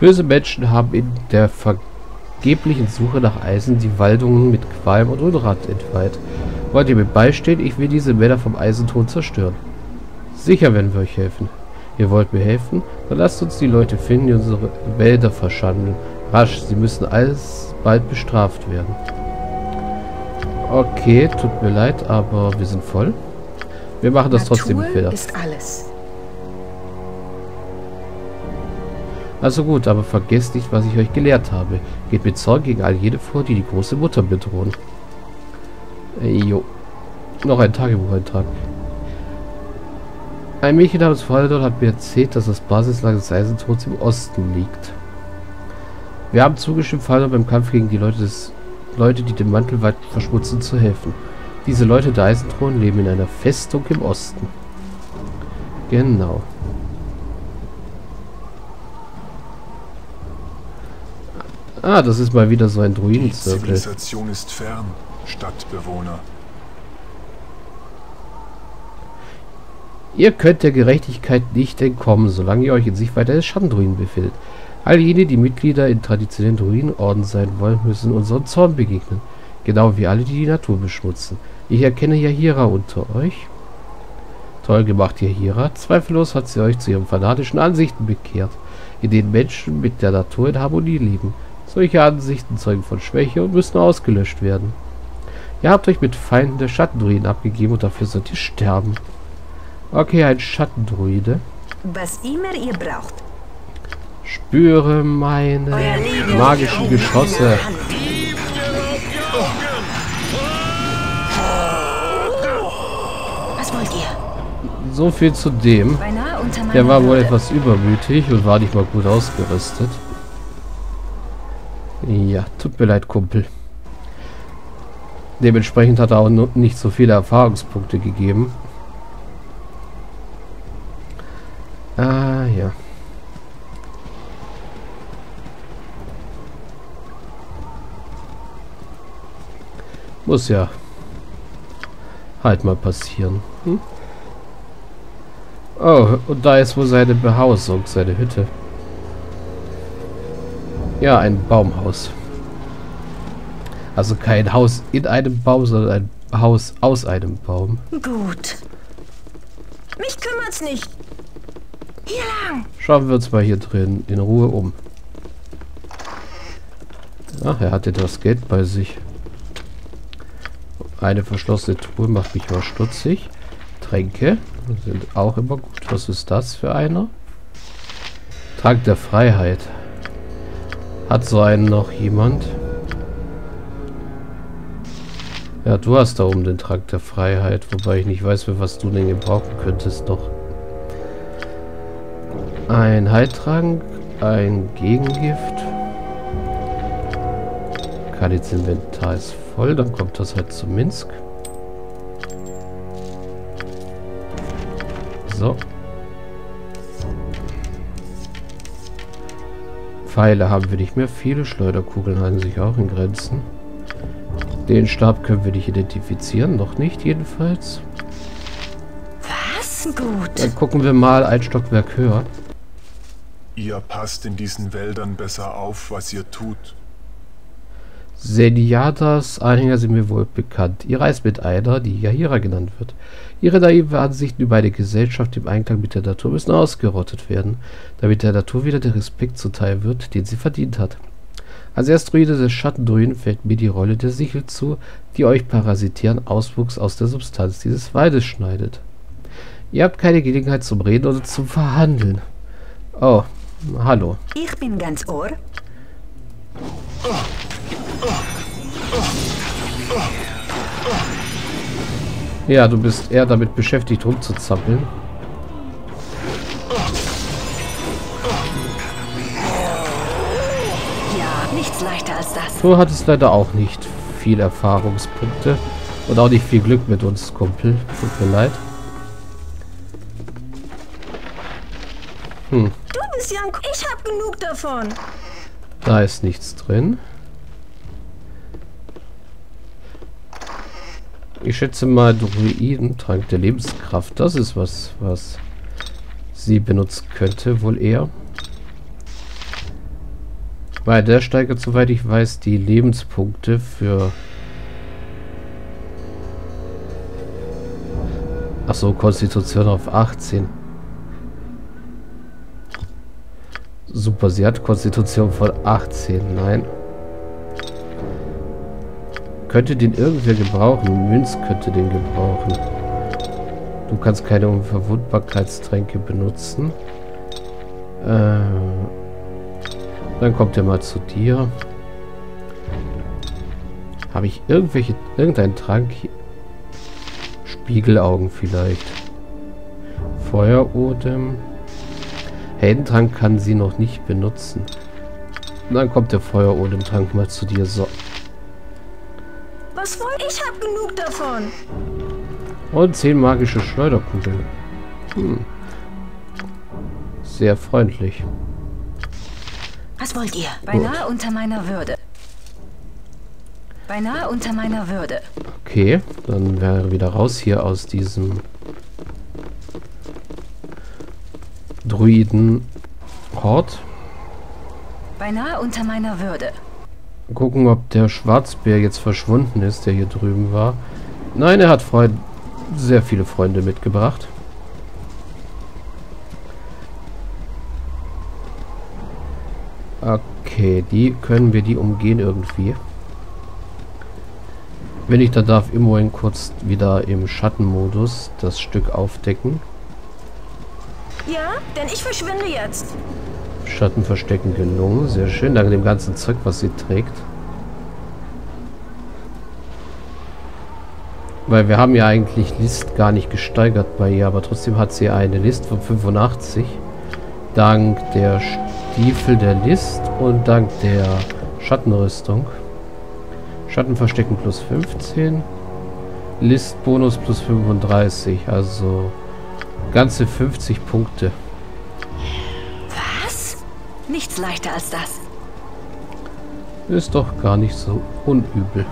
Böse Menschen haben in der vergeblichen Suche nach Eisen die Waldungen mit Qualm und Unrat entweiht. Wollt ihr mir beistehen? Ich will diese Männer vom Eisenton zerstören. Sicher werden wir euch helfen. Ihr wollt mir helfen? Dann lasst uns die Leute finden, die unsere Wälder verschandeln. Rasch, sie müssen alsbald bestraft werden. Okay, tut mir leid, aber wir sind voll. Wir machen das Natur trotzdem wieder. ist alles. Also gut, aber vergesst nicht, was ich euch gelehrt habe. Geht mit Zorn gegen all jene vor, die die große Mutter bedrohen. Äh, jo. Noch ein Tagebucheintrag. Ein Mädchen namens Faldor hat mir erzählt, dass das Basislager des Eisentons im Osten liegt. Wir haben zugestimmt, Faldor beim Kampf gegen die Leute, des, Leute, die den Mantel weit verschmutzen, zu helfen. Diese Leute der Eisenthron leben in einer Festung im Osten. Genau. Ah, das ist mal wieder so ein Druidenzirkel. Die Zivilisation ist fern, Stadtbewohner. Ihr könnt der Gerechtigkeit nicht entkommen, solange ihr euch in Sichtweite des Schandruinen befindet. All jene, die Mitglieder in traditionellen Druidenorden sein wollen, müssen unseren Zorn begegnen. Genau wie alle, die die Natur beschmutzen. Ich erkenne Yahira unter euch. Toll gemacht, Yahira. Zweifellos hat sie euch zu ihren fanatischen Ansichten bekehrt, in denen Menschen mit der Natur in Harmonie leben. Solche Ansichten zeugen von Schwäche und müssen ausgelöscht werden. Ihr habt euch mit Feinden der Schattendruiden abgegeben und dafür sollt ihr sterben. Okay, ein Schattendruide. Was immer ihr braucht. Spüre meine magischen Geschosse. Was wollt ihr? So viel zu dem. Der war wohl etwas übermütig und war nicht mal gut ausgerüstet. Ja, tut mir leid, Kumpel. Dementsprechend hat er auch nicht so viele Erfahrungspunkte gegeben. Ah, ja. Muss ja halt mal passieren. Hm? Oh, und da ist wohl seine Behausung, seine Hütte. Ja, ein Baumhaus. Also kein Haus in einem Baum, sondern ein Haus aus einem Baum. Gut. Mich kümmert's nicht. Hier lang. Schauen wir uns mal hier drin in Ruhe um. Ach, er hat etwas Geld bei sich. Eine verschlossene Truhe macht mich mal stutzig. Tränke sind auch immer gut. Was ist das für einer? Trank der Freiheit. Hat so einen noch jemand? Ja, du hast da oben den Trank der Freiheit, wobei ich nicht weiß, für was du den gebrauchen könntest noch. Ein Heiltrank, ein Gegengift. Kadits Inventar ist voll, dann kommt das halt zu Minsk. So. Pfeile haben wir nicht mehr viele. Schleuderkugeln halten sich auch in Grenzen. Den Stab können wir nicht identifizieren. Noch nicht jedenfalls. Was? Gut. Dann gucken wir mal ein Stockwerk höher. Ihr passt in diesen Wäldern besser auf, was ihr tut. Seniatas Anhänger sind mir wohl bekannt. Ihr reist mit einer, die Yahira genannt wird. Ihre naive Ansichten über eine Gesellschaft im Einklang mit der Natur müssen ausgerottet werden, damit der Natur wieder der Respekt zuteil wird, den sie verdient hat. Als Erstruide des Schattendruiden fällt mir die Rolle der Sichel zu, die euch parasitieren Auswuchs aus der Substanz dieses Waldes schneidet. Ihr habt keine Gelegenheit zum Reden oder zum Verhandeln. Oh, hallo. Ich bin ganz Ohr. Ja, du bist eher damit beschäftigt, rumzuzappeln. Ja, nichts leichter als das. Du hattest leider auch nicht viel Erfahrungspunkte und auch nicht viel Glück mit uns, Kumpel. Tut mir leid. Hm. Du bist. Ich hab genug davon. Da ist nichts drin. Ich schätze mal, Druidentrank der Lebenskraft. Das ist was, was sie benutzen könnte, wohl eher. Weil der steigert, soweit ich weiß, die Lebenspunkte für... Achso, Konstitution auf 18. Super, sie hat Konstitution von 18. Nein. Könnte den irgendwer gebrauchen. Münz könnte den gebrauchen. Du kannst keine Unverwundbarkeitstränke benutzen. Äh, dann kommt er mal zu dir. Habe ich irgendwelche... Irgendeinen Trank... Spiegelaugen vielleicht. Feuerodem. Heldentrank kann sie noch nicht benutzen. Dann kommt der Feuerodem-Trank mal zu dir. So. Ich hab genug davon. Und 10 magische Schleuderkugeln. Hm. Sehr freundlich. Was wollt ihr? Beinahe Gut. unter meiner Würde. Beinahe unter meiner Würde. Okay, dann wäre wieder raus hier aus diesem Druiden-Hort. Beinahe unter meiner Würde. Gucken, ob der Schwarzbär jetzt verschwunden ist, der hier drüben war. Nein, er hat Freund sehr viele Freunde mitgebracht. Okay, die können wir die umgehen irgendwie. Wenn ich, da darf immerhin kurz wieder im Schattenmodus das Stück aufdecken. Ja, denn ich verschwinde jetzt. Schatten verstecken gelungen. Sehr schön, dank dem ganzen Zeug, was sie trägt. Weil wir haben ja eigentlich List gar nicht gesteigert bei ihr, aber trotzdem hat sie eine List von 85. Dank der Stiefel der List und dank der Schattenrüstung. Schattenverstecken plus 15. Listbonus plus 35. Also ganze 50 Punkte. Nichts leichter als das. Ist doch gar nicht so unübel.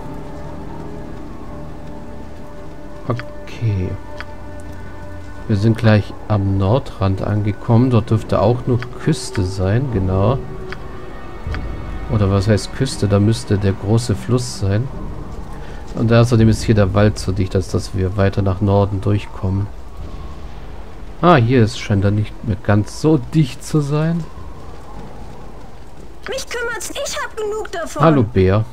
Okay. Wir sind gleich am Nordrand angekommen. Dort dürfte auch nur Küste sein, genau. Oder was heißt Küste? Da müsste der große Fluss sein. Und außerdem ist hier der Wald so dicht, als dass wir weiter nach Norden durchkommen. Ah, hier ist scheint er nicht mehr ganz so dicht zu sein. Mich kümmert's. Ich hab genug davon. Hallo Bär.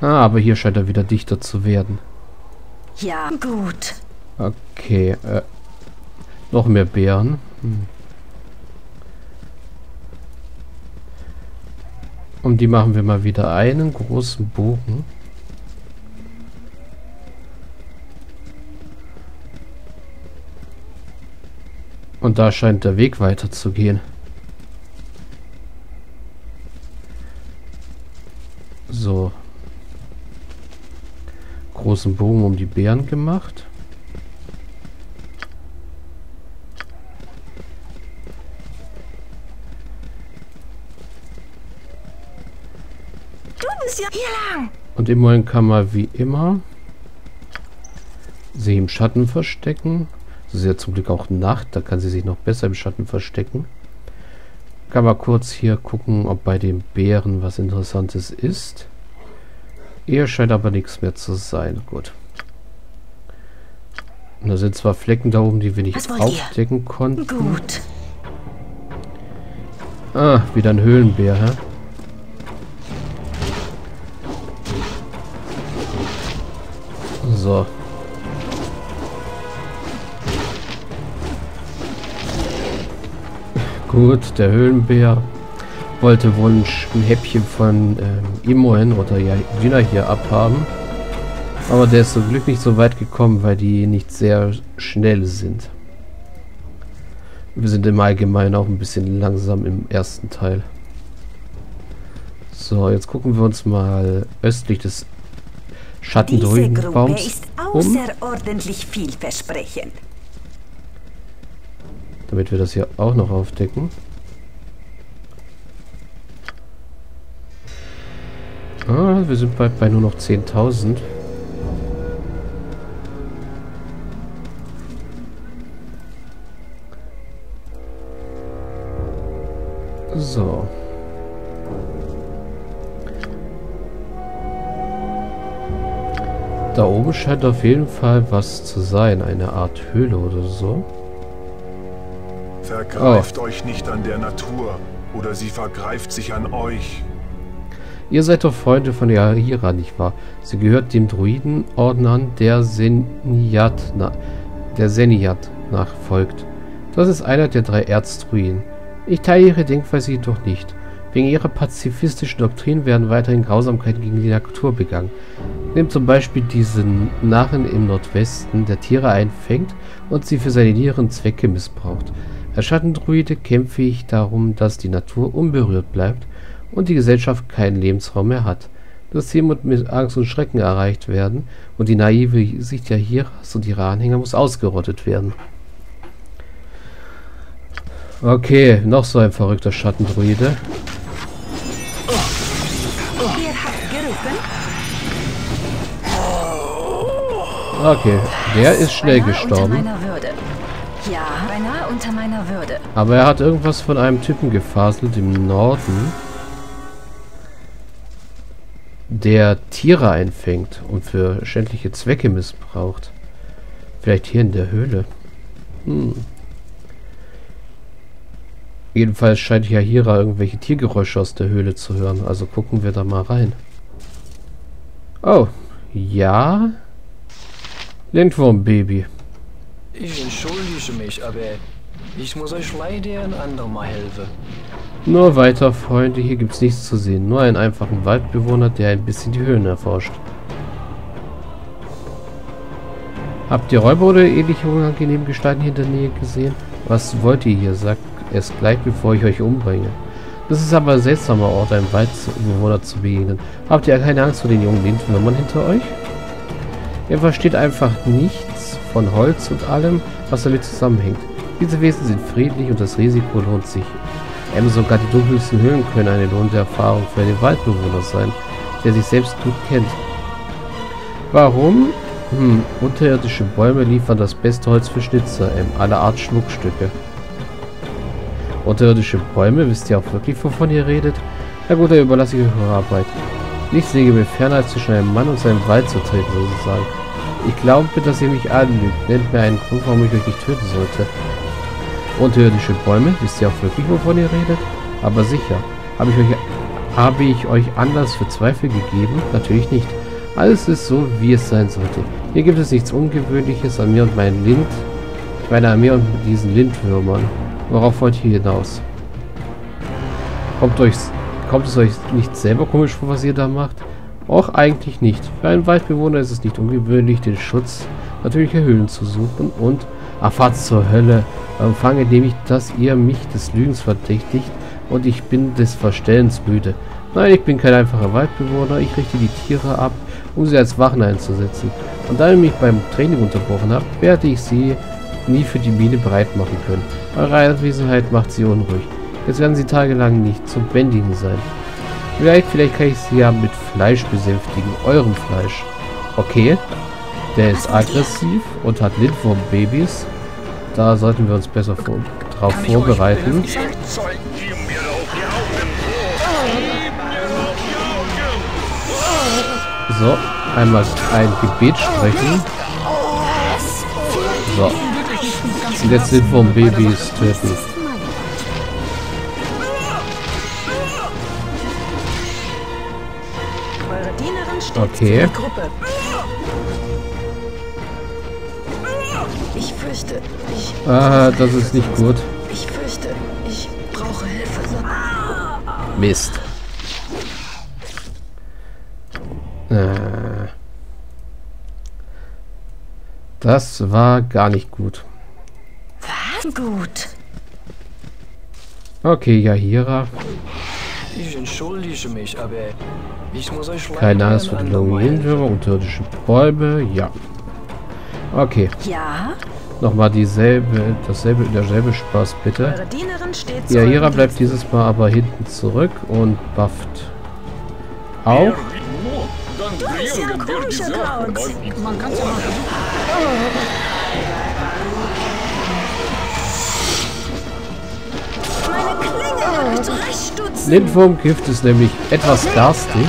Ah, aber hier scheint er wieder dichter zu werden. Ja, gut. Okay, äh, noch mehr Bären. Hm. Um die machen wir mal wieder einen großen Bogen. Und da scheint der Weg weiter zu gehen. So, großen Bogen um die Bären gemacht. Und immerhin kann man wie immer sie im Schatten verstecken. Es ist ja zum Glück auch Nacht, da kann sie sich noch besser im Schatten verstecken. Kann man kurz hier gucken, ob bei den Bären was Interessantes ist. Hier scheint aber nichts mehr zu sein. Gut. Und da sind zwar Flecken da oben, die wir nicht aufdecken ihr? konnten. Gut. Ah, wieder ein Höhlenbär, hä? So. Gut, der Höhlenbär wollte wohl ein, Häppchen von ähm, Imoen oder ja, Gina hier abhaben. Aber der ist zum Glück nicht so weit gekommen, weil die nicht sehr schnell sind. Wir sind im Allgemeinen auch ein bisschen langsam im ersten Teil. So, jetzt gucken wir uns mal östlich des Schattendrügenbaums ist außerordentlich vielversprechend. Damit wir das hier auch noch aufdecken. Ah, wir sind bald bei nur noch 10.000. So. Da oben scheint auf jeden Fall was zu sein. Eine Art Höhle oder so. Vergreift oh. euch nicht an der Natur, oder sie vergreift sich an euch. Ihr seid doch Freunde von der Ahira, nicht wahr? Sie gehört dem Druidenorden an, der Seniat, na, der Seniat nachfolgt. Das ist einer der drei Erzdruiden. Ich teile ihre Denkweise jedoch nicht. Wegen ihrer pazifistischen Doktrin werden weiterhin Grausamkeiten gegen die Natur begangen. Nehmt zum Beispiel diesen Narren im Nordwesten, der Tiere einfängt und sie für seine niederen Zwecke missbraucht. Als Schattendruide kämpfe ich darum, dass die Natur unberührt bleibt und die Gesellschaft keinen Lebensraum mehr hat. Das Ziel muss mit Angst und Schrecken erreicht werden und die naive Sicht der Hiras und ihrer Anhänger muss ausgerottet werden. Okay, noch so ein verrückter Schattendruide. Okay, der ist schnell gestorben. Ja, beinahe unter meiner Würde. Aber er hat irgendwas von einem Typen gefaselt im Norden, der Tiere einfängt und für schändliche Zwecke missbraucht. Vielleicht hier in der Höhle. Hm. Jedenfalls scheint Yahira irgendwelche Tiergeräusche aus der Höhle zu hören. Also gucken wir da mal rein. Oh, ja. Lindwurm-Baby. Ich entschuldige mich, aber ich muss euch leider ein andermal helfen. Nur weiter, Freunde. Hier gibt's nichts zu sehen. Nur einen einfachen Waldbewohner, der ein bisschen die Höhen erforscht. Habt ihr Räuber oder ähnliche unangenehme Gestalten hier in der Nähe gesehen? Was wollt ihr hier? Sagt es gleich, bevor ich euch umbringe. Das ist aber ein seltsamer Ort, einem Waldbewohner zu begegnen. Habt ihr keine Angst vor den jungen Lindwürmern hinter euch? Er versteht einfach nichts von Holz und allem, was damit zusammenhängt. Diese Wesen sind friedlich und das Risiko lohnt sich. Ähm, sogar die dunkelsten Höhlen können eine lohnende Erfahrung für den Waldbewohner sein, der sich selbst gut kennt. Warum? Hm, unterirdische Bäume liefern das beste Holz für Schnitzer, ähm, alle Art Schmuckstücke. Unterirdische Bäume, wisst ihr auch wirklich, wovon ihr redet? Na gut, dann überlasse ich eure Arbeit. Nichts lege mir ferner, als zwischen einem Mann und seinem Wald zu treten, sozusagen. Ich glaube, dass ihr mich anlügt. Nennt mir einen Grund, warum ich euch nicht töten sollte. Unterirdische Bäume, wisst ihr auch wirklich, wovon ihr redet? Aber sicher. Habe ich euch, habe ich euch Anlass für Zweifel gegeben? Natürlich nicht. Alles ist so, wie es sein sollte. Hier gibt es nichts Ungewöhnliches an mir und meinen Lind, meine Armee und diesen Lindwürmern. Worauf wollt ihr hinaus? Kommt, euch, kommt es euch nicht selber komisch vor, was ihr da macht? Auch eigentlich nicht. Für einen Waldbewohner ist es nicht ungewöhnlich, den Schutz natürlicher Höhlen zu suchen und erfahrt zur Hölle. Empfange nämlich, dass ihr mich des Lügens verdächtigt und ich bin des Verstellens müde. Nein, ich bin kein einfacher Waldbewohner. Ich richte die Tiere ab, um sie als Wachen einzusetzen. Und da ihr mich beim Training unterbrochen habt, werde ich sie nie für die Mine bereit machen können. Eure Anwesenheit macht sie unruhig. Jetzt werden sie tagelang nicht zum Bändigen sein. Vielleicht, vielleicht kann ich sie ja mit Fleisch besänftigen. Eurem Fleisch. Okay. Der ist aggressiv und hat Lindwurm-Babys. Da sollten wir uns besser vor darauf vorbereiten. So, einmal ein Gebet sprechen. So. Und jetzt Lindwurm-Babys töten. Okay. Ich fürchte, ich. Ah, das ist nicht gut. Ich fürchte, ich brauche Hilfe. Mist. Äh. Das war gar nicht gut. Was? Gut. Okay, Yahira. Ich entschuldige mich, aber ich muss euch Keine Angst vor den Lawinenwürmer, unterirdische Bäume, ja. Okay. Ja? Nochmal dieselbe, dasselbe, derselbe Spaß, bitte. Ja, Hira bleibt dieses Mal aber hinten zurück und bufft auch. Man Lindwurmgift ist nämlich etwas garstig.